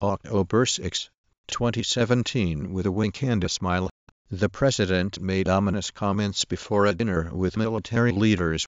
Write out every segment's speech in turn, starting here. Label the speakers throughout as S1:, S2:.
S1: October 6, 2017 With a wink and a smile, the president made ominous comments before a dinner with military leaders,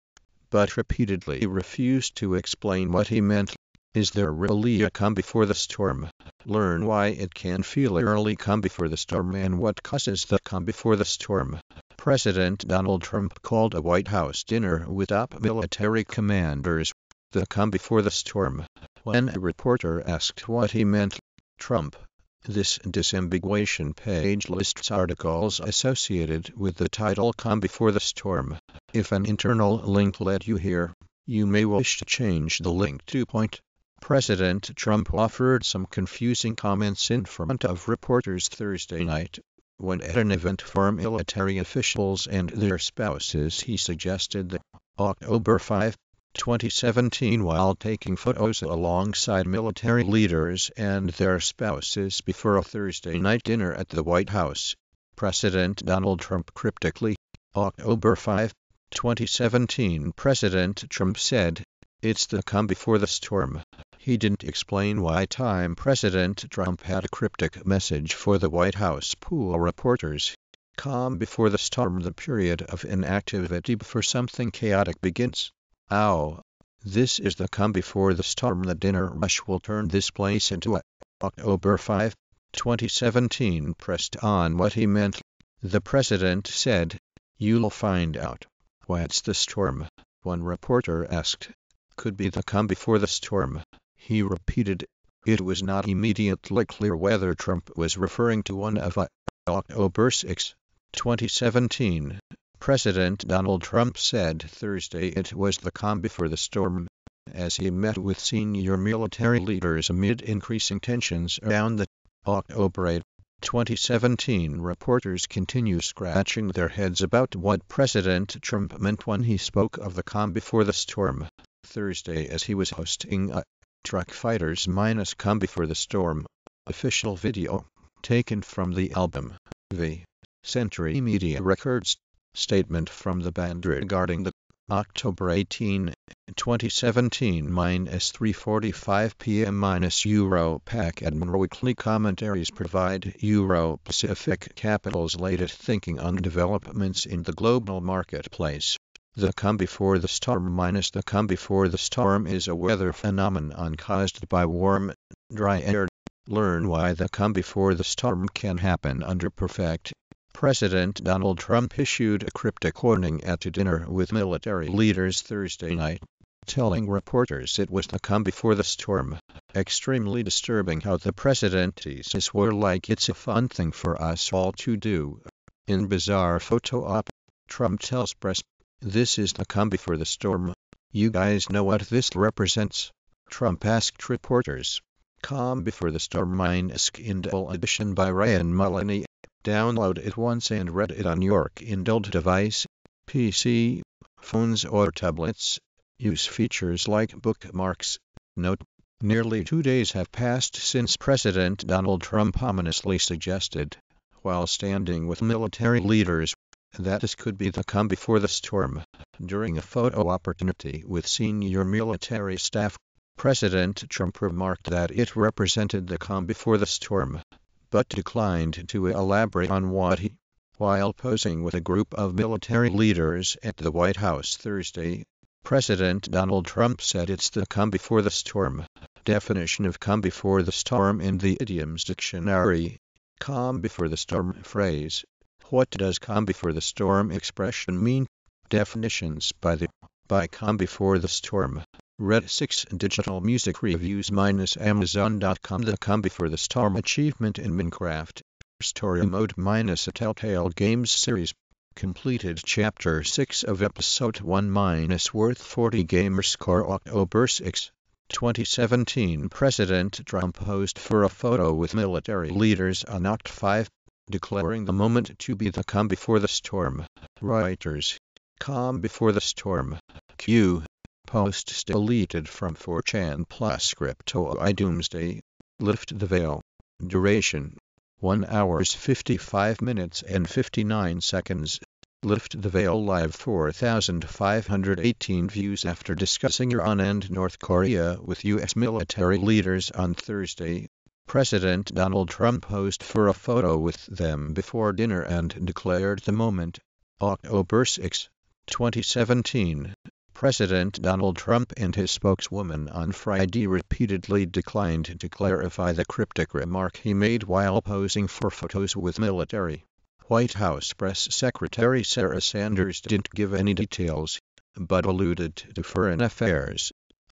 S1: but repeatedly refused to explain what he meant. Is there really a calm before the storm? Learn why it can feel early calm before the storm and what causes the calm before the storm. President Donald Trump called a White House dinner with top military commanders. The calm before the storm. When a reporter asked what he meant, Trump. This disambiguation page lists articles associated with the title Calm Before the Storm. If an internal link led you here, you may wish to change the link to point. President Trump offered some confusing comments in front of reporters Thursday night. When at an event for military officials and their spouses, he suggested that October 5, 2017 while taking photos alongside military leaders and their spouses before a Thursday night dinner at the White House. President Donald Trump cryptically, October 5, 2017 President Trump said, It's the calm before the storm. He didn't explain why time President Trump had a cryptic message for the White House pool reporters. Calm before the storm the period of inactivity before something chaotic begins. Ow. This is the come before the storm the dinner rush will turn this place into a October 5, 2017 pressed on what he meant. The president said, You'll find out. What's the storm? One reporter asked. Could be the come before the storm. He repeated, it was not immediately clear whether Trump was referring to one of a October 6, 2017. President Donald Trump said Thursday it was the calm before the storm as he met with senior military leaders amid increasing tensions around the October 8, 2017 reporters continue scratching their heads about what President Trump meant when he spoke of the calm before the storm Thursday as he was hosting a Truckfighters minus Calm Before the Storm official video taken from the album. V Century Media Records statement from the band regarding the October 18, 2017 minus 3:45 p.m. minus Euro Pac Admin weekly commentaries provide Euro Pacific Capital's latest thinking on developments in the global marketplace. The calm before the storm minus the calm before the storm is a weather phenomenon caused by warm, dry air. Learn why the calm before the storm can happen under perfect. President Donald Trump issued a cryptic warning at a dinner with military leaders Thursday night, telling reporters it was the calm before the storm. Extremely disturbing how the president were like it's a fun thing for us all to do. In bizarre photo op, Trump tells press this is the calm before the storm. You guys know what this represents? Trump asked reporters. Calm Before the Storm minus Kindle edition by Ryan Mullaney. Download it once and read it on your Kindle device, PC, phones or tablets. Use features like bookmarks. Note, nearly two days have passed since President Donald Trump ominously suggested, while standing with military leaders, that this could be the calm before the storm. During a photo opportunity with senior military staff, President Trump remarked that it represented the calm before the storm, but declined to elaborate on what he, while posing with a group of military leaders at the White House Thursday, President Donald Trump said it's the come before the storm. Definition of come before the storm in the Idioms Dictionary. Come before the storm phrase what does come before the storm expression mean? Definitions by the by calm before the storm. Read 6 Digital Music Reviews minus Amazon.com The Calm Before the Storm Achievement in Minecraft. Story Mode minus a Telltale Games series. Completed Chapter 6 of Episode 1 minus Worth 40 Gamer Score October 6. 2017 President Trump posed for a photo with military leaders on Oct 5 declaring the moment to be the calm before the storm. Reuters. Calm before the storm. Q. Post deleted from 4chan plus crypto i doomsday. Lift the veil. Duration. 1 hours 55 minutes and 59 seconds. Lift the Veil Live 4,518 views after discussing Iran and North Korea with U.S. military leaders on Thursday. President Donald Trump posed for a photo with them before dinner and declared the moment. October 6, 2017. President Donald Trump and his spokeswoman on Friday repeatedly declined to clarify the cryptic remark he made while posing for photos with military. White House Press Secretary Sarah Sanders didn't give any details, but alluded to foreign affairs